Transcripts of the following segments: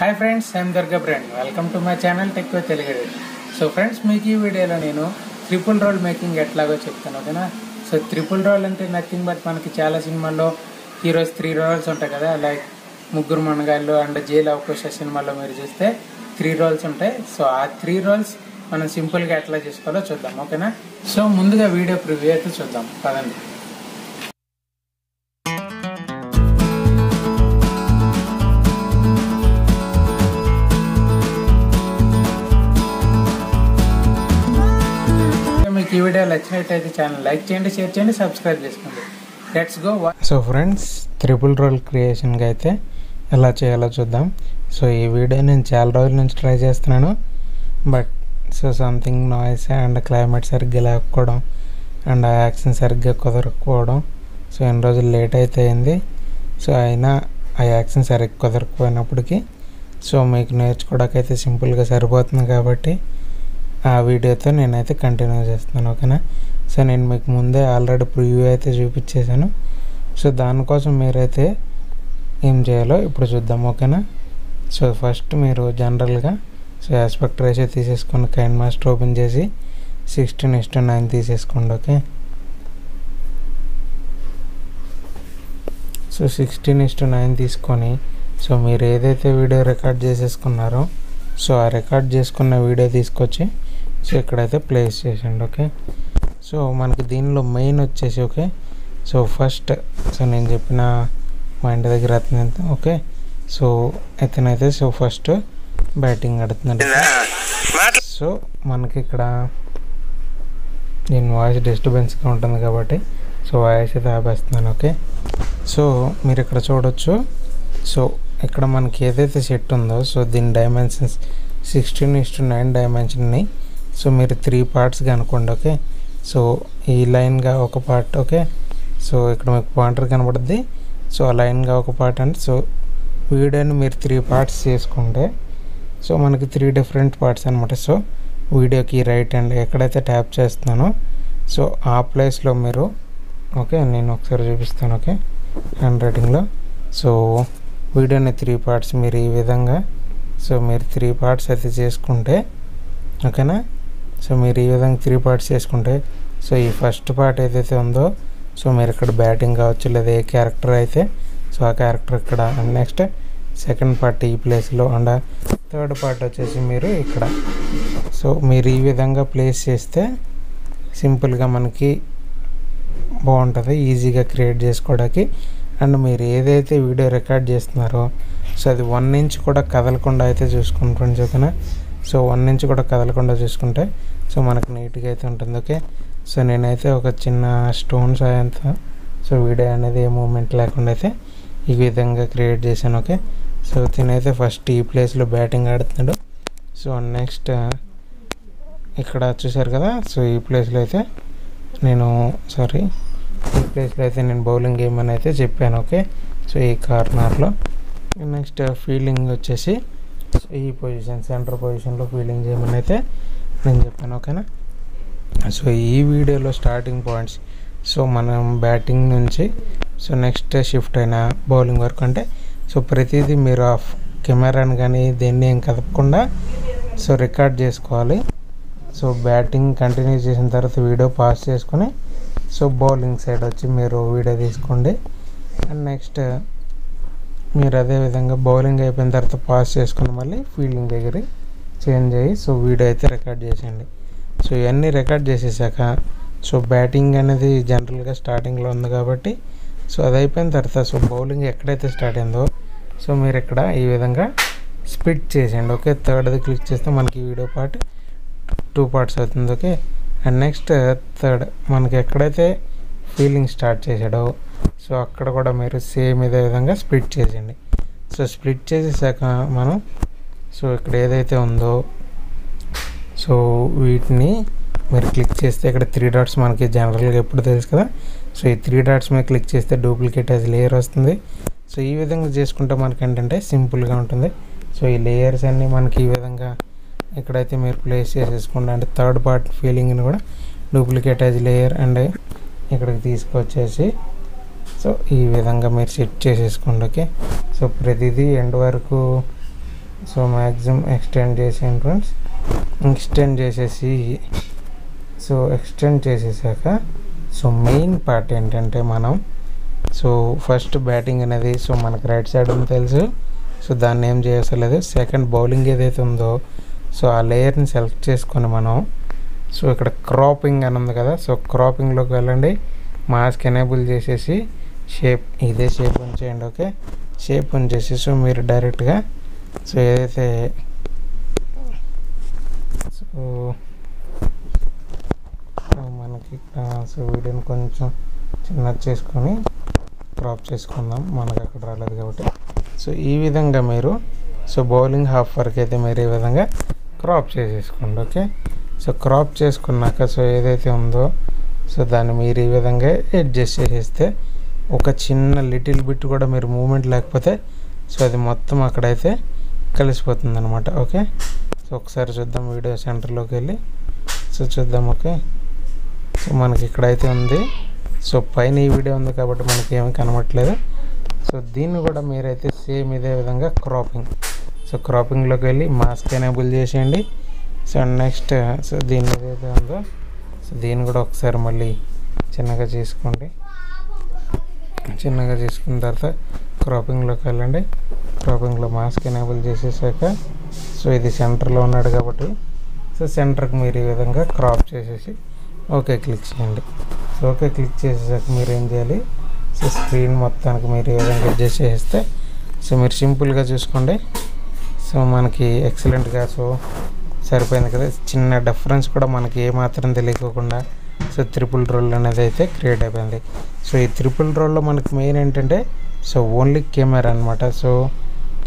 Hi friends I'm Durga brand welcome to my channel tech with Telugu so friends మీకు ఈ వీడియోలో నేను triple role making ఎట్లాగో చెప్తాను ఓకేనా? సో ట్రిపుల్ రోల్ అంటే నథింగ్ బట్ మనకి చాలా సినిమాల్లో హీరోస్ త్రీ రోల్స్ ఉంటాయి కదా లైక్ ముగ్గురు మనగాళ్ళు అండ్ జైల్ అవకాశ సినిమాలో మీరు చూస్తే త్రీ రోల్స్ ఉంటాయి. సో ఆ త్రీ రోల్స్ మనం సింపుల్గా ఎట్లా చేసుకోవాలో చూద్దాం ఓకేనా? సో ముందుగా వీడియో ప్రివ్యూ అయితే చూద్దాం పదండి. నచ్చినట్టయితే ఛానల్ లైక్ చేయండి షేర్ చేయండి సబ్స్క్రైబ్ చేసుకోండి. Let's go so friends triple role క్రియేషన్కి అయితే ఎలా చేయాలో చూద్దాం. సో ఈ వీడియో నేను చాలా రోజుల నుంచి ట్రై చేస్తున్నాను. But so something noise and climate సరిగ్గా లేకపోవడం అండ్ ఆ యాక్షన్ సరిగ్గా కుదరకపోవడం. సో ఎన్ని రోజులు లేట్ అయితే అయింది. సో అయినా ఆ యాక్షన్ సరిగ్గా కుదరకపోయినప్పటికీ సో మీకు నేర్చుకోవడానికి అయితే సింపుల్గా సరిపోతుంది కాబట్టి ఆ వీడియోతో నేనైతే కంటిన్యూ చేస్తున్నాను ఓకేనా? సో నేను మీకు ముందే ఆల్రెడీ ప్రివ్యూ అయితే చూపించేశాను. సో దానికోసం మీరైతే ఏం చేయాలో ఇప్పుడు చూద్దాం ఓకేనా? సో ఫస్ట్ మీరు జనరల్గా సో ఆస్పెక్ట్ రేషియో తీసేసుకొని కైండ్ మాస్టర్ ఓపెన్ చేసి సిక్స్టీన్ ఇస్ట్ నైన్ తీసేసుకోండి okay? So sixteen is to nine తీసుకొని సో మీరు ఏదైతే వీడియో రికార్డ్ చేసేసుకున్నారో సో ఆ రికార్డ్ చేసుకున్న వీడియో తీసుకొచ్చి సో ఇక్కడైతే ప్లేస్ చేసండి ఓకే సో మనకి దీనిలో మెయిన్ వచ్చేసి ఓకే సో ఫస్ట్ సో నేను చెప్పిన మా ఇంటి దగ్గర అతను ఓకే సో ఇతనైతే సో ఫస్ట్ బ్యాటింగ్ ఆడుతున్నాడు సో మనకి ఇక్కడ నేను వాయిస్ డిస్టర్బెన్స్గా ఉంటుంది కాబట్టి సో వాయిస్ అయితే ఆపేస్తున్నాను ఓకే సో మీరు ఇక్కడ చూడొచ్చు సో ఇక్కడ మనకి ఏదైతే సెట్ ఉందో సో దీని dimensions sixteen is to nine డైమెన్షన్ని so మీరు త్రీ పార్ట్స్గా అనుకోండి ఓకే సో ఈ లైన్గా ఒక పార్ట్ ఓకే సో ఇక్కడ మీకు పాయింటర్ కనబడుద్ది. సో ఆ లైన్గా ఒక పార్ట్ అండ్. సో వీడియోని మీరు త్రీ పార్ట్స్ చేసుకుంటే సో మనకి త్రీ డిఫరెంట్ పార్ట్స్ అనమాట సో వీడియోకి రైట్ హ్యాండ్ ఎక్కడైతే ట్యాప్ చేస్తున్నానో సో ఆ ప్లేస్లో మీరు ఓకే నేను ఒకసారి చూపిస్తాను ఓకే హ్యాండ్ రైటింగ్లో సో వీడియోని త్రీ పార్ట్స్ మీరు ఈ విధంగా సో మీరు త్రీ పార్ట్స్ అయితే చేసుకుంటే ఓకేనా సో మీరు ఈ విధంగా త్రీ పార్ట్స్ చేసుకుంటే సో ఈ ఫస్ట్ పార్ట్ ఏదైతే ఉందో సో మీరు ఇక్కడ బ్యాటింగ్ కావచ్చు లేదా ఏ క్యారెక్టర్ అయితే సో ఆ క్యారెక్టర్ ఇక్కడ. అండ్ నెక్స్ట్ సెకండ్ పార్ట్ ఈ ప్లేస్లో అండ్ థర్డ్ పార్ట్ వచ్చేసి మీరు ఇక్కడ. సో మీరు ఈ విధంగా ప్లేస్ చేస్తే సింపుల్గా మనకి బాగుంటుంది ఈజీగా క్రియేట్ చేసుకోవడానికి. అండ్ మీరు ఏదైతే వీడియో రికార్డ్ చేస్తున్నారో సో అది వన్ ఇంచ్ కూడా కదలకుండా అయితే చూసుకుంటాను చెప్పిన సో వన్ ఇంచ్ కూడా కదలకుండా చూసుకుంటే సో మనకు నీట్గా అయితే ఉంటుంది ఓకే? సో నేనైతే ఒక చిన్న స్టోన్ సాయంతో సో వీడియో అనేది ఏ మూమెంట్ లేకుండా అయితే ఈ విధంగా క్రియేట్ చేశాను ఓకే? సో తినైతే ఫస్ట్ ఈ ప్లేస్లో బ్యాటింగ్ ఆడుతున్నాడు. సో నెక్స్ట్ ఇక్కడ చూసారు కదా? సో ఈ ప్లేస్లో అయితే నేను సారీ ఈ ప్లేస్లో అయితే నేను బౌలింగ్ గేమ్ అని అయితే చెప్పాను ఓకే? సో ఈ కార్నర్లో. నెక్స్ట్ ఫీల్డింగ్ వచ్చేసి ఈ పొజిషన్ సెంటర్ పొజిషన్లో ఫీల్డింగ్ చేయమని అయితే నేను చెప్పాను ఓకేనా సో ఈ వీడియోలో స్టార్టింగ్ పాయింట్స్ సో మనం బ్యాటింగ్ నుంచి సో నెక్స్ట్ షిఫ్ట్ అయిన బౌలింగ్ వరకు అంటే సో ప్రతిదీ మీరు ఆఫ్ కెమెరాని కానీ దేన్ని ఏం కదపకుండా సో రికార్డ్ చేసుకోవాలి. సో బ్యాటింగ్ కంటిన్యూ చేసిన తర్వాత వీడియో పాస్ చేసుకొని సో బౌలింగ్ సైడ్ వచ్చి మీరు వీడియో తీసుకోండి. అండ్ నెక్స్ట్ మీరు అదే విధంగా బౌలింగ్ అయిపోయిన తర్వాత పాస్ చేసుకుని మళ్ళీ ఫీల్డింగ్ దగ్గరికి చేంజ్ అయ్యి సో వీడియో అయితే రికార్డ్ చేసేయండి. సో ఇవన్నీ రికార్డ్ చేసేసాక సో బ్యాటింగ్ అనేది జనరల్గా స్టార్టింగ్లో ఉంది కాబట్టి సో అది అయిపోయిన తర్వాత సో బౌలింగ్ ఎక్కడైతే స్టార్ట్ అయిందో సో మీరు ఇక్కడ ఈ విధంగా స్ప్లిట్ చేసేయండి ఓకే? థర్డ్ది క్లిక్ చేస్తే మనకి వీడియో పార్ట్ టూ పార్ట్స్ అవుతుంది ఓకే? అండ్ నెక్స్ట్ థర్డ్ మనకి ఎక్కడైతే ఫీలింగ్ స్టార్ట్ చేసాడో సో అక్కడ కూడా మీరు సేమ్ ఇదే విధంగా స్ప్లిట్ చేసేయండి. సో స్ప్లిట్ చేసేసాక మనం సో ఇక్కడ ఏదైతే ఉందో సో వీటిని మీరు క్లిక్ చేస్తే ఇక్కడ త్రీ డాట్స్ మనకి జనరల్గా ఎప్పుడు తెలుసు కదా? సో ఈ త్రీ డాట్స్ మీద క్లిక్ చేస్తే డూప్లికేట్ అది లేయర్ వస్తుంది. సో ఈ విధంగా చేసుకుంటే మనకి ఏంటంటే సింపుల్గా ఉంటుంది. సో ఈ లేయర్స్ అన్నీ మనకి ఈ విధంగా ఇక్కడైతే మీరు ప్లేస్ చేసేసుకోండి. అంటే థర్డ్ పార్ట్ ఫీలింగ్ని కూడా డూప్లికేట్ అది లేయర్ అండ్ ఇక్కడికి తీసుకొచ్చేసి సో ఈ విధంగా మీరు సెట్ చేసేసుకోండి. ఓకే సో ప్రతిదీ ఎండ్ వరకు సో మ్యాక్సిమం ఎక్స్టెండ్ చేసేయండి ఫ్రెండ్స్ ఎక్స్టెండ్ చేసేసి సో ఎక్స్టెండ్ చేసేసాక సో మెయిన్ పార్ట్ ఏంటంటే మనం సో ఫస్ట్ బ్యాటింగ్ అనేది సో మనకు రైట్ సైడ్ ఉంది తెలుసు. సో దాన్ని ఏం చేయలేదు సెకండ్ బౌలింగ్ ఏదైతే ఉందో సో ఆ లేయర్ని సెలెక్ట్ చేసుకొని మనం సో ఇక్కడ క్రాపింగ్ అని ఉంది కదా సో క్రాపింగ్లోకి వెళ్ళండి. మాస్క్ ఎనేబుల్ చేసేసి షేప్ ఇదే షేప్ ఉంచేయండి ఓకే? షేప్ ఉంచేసి సో మీరు డైరెక్ట్గా సో ఏదైతే సో మనకి సో వీడియోని కొంచెం చిన్నది చేసుకొని క్రాప్ చేసుకుందాం. మనకు అక్కడ రాలేదు కాబట్టి. సో ఈ విధంగా మీరు సో బౌలింగ్ హాఫ్ వరకు అయితే మీరు ఈ విధంగా క్రాప్ చేసేసుకోండి ఓకే? సో క్రాప్ చేసుకున్నాక సో ఏదైతే ఉందో సో దాన్ని మీరు ఈ విధంగా అడ్జస్ట్ చేసేస్తే ఒక చిన్న లిటిల్ బిట్ కూడా మీరు మూమెంట్ లేకపోతే సో అది మొత్తం అక్కడైతే కలిసిపోతుంది అనమాట ఓకే? సో ఒకసారి చూద్దాం వీడియో సెంటర్లోకి వెళ్ళి. సో చూద్దాం ఓకే? సో మనకి ఇక్కడైతే ఉంది. సో పైన ఈ వీడియో ఉంది కాబట్టి మనకి ఏమీ కనబడట్లేదు. సో దీన్ని కూడా మీరైతే సేమ్ ఇదే విధంగా క్రాపింగ్. సో క్రాపింగ్లోకి వెళ్ళి మాస్క్ ఎనేబుల్ చేసేయండి. సో నెక్స్ట్ సో దీన్ని ఏదైతే ఉందో సో దీన్ని కూడా ఒకసారి మళ్ళీ చిన్నగా చేసుకోండి. చిన్నగా చేసుకున్న తర్వాత క్రాపింగ్లోకి వెళ్ళండి. క్రాపింగ్లో మాస్క్ ఎనేబుల్ చేసేసాక సో ఇది సెంటర్లో ఉన్నాడు కాబట్టి సో సెంటర్కి మీరు ఈ విధంగా క్రాప్ చేసేసి ఓకే క్లిక్ చేయండి. సో ఓకే క్లిక్ చేసేసాక మీరు ఏం చేయాలి? సో స్క్రీన్ మొత్తానికి మీరు ఈ విధంగా అడ్జస్ట్ చేస్తే సో మీరు సింపుల్గా చూసుకోండి. సో మనకి ఎక్సలెంట్గా సో సరిపోయింది కదా. చిన్న డిఫరెన్స్ కూడా మనకి ఏమాత్రం తెలియకోకుండా సో త్రిపుల్ రోల్ అనేది అయితే క్రియేట్ అయిపోయింది. సో ఈ త్రిపుల్ రోల్లో మనకి మెయిన్ ఏంటంటే సో ఓన్లీ కెమెరా అనమాట సో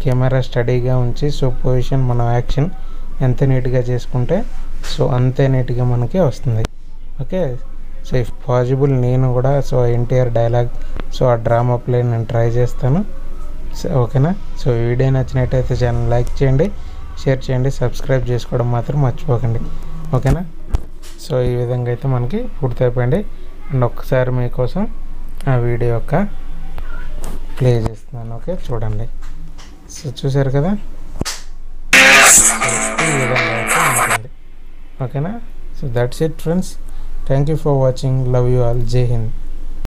కెమెరా స్టడీగా ఉంచి సో పొజిషన్ మనం యాక్షన్ ఎంత నీట్గా చేసుకుంటే సో అంతే నీట్గా మనకి వస్తుంది. ఓకే? సో ఇఫ్ పాసిబుల్ నేను కూడా సో ఎన్టీఆర్ డైలాగ్ సో ఆ డ్రామా ప్లే నేను ట్రై చేస్తాను. సో ఓకేనా? సో వీడియో నచ్చినట్టయితే ఛానల్ లైక్ చేయండి షేర్ చేయండి సబ్స్క్రైబ్ చేసుకోవడం మాత్రం మర్చిపోకండి. ఓకేనా? సో ఈ విధంగా అయితే మనకి పూర్తయిపోయింది. అండ్ ఒక్కసారి మీకోసం ఆ వీడియో యొక్క ప్లే చేస్తున్నాను. ఓకే? చూడండి. సో చూసారు కదా? ఈ విధంగా ఉంటుంది ఓకేనా? So that's it friends thank you for watching love you all జై హింద్